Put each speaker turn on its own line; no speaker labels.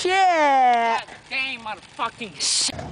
Shit! That damn, motherfucking shit.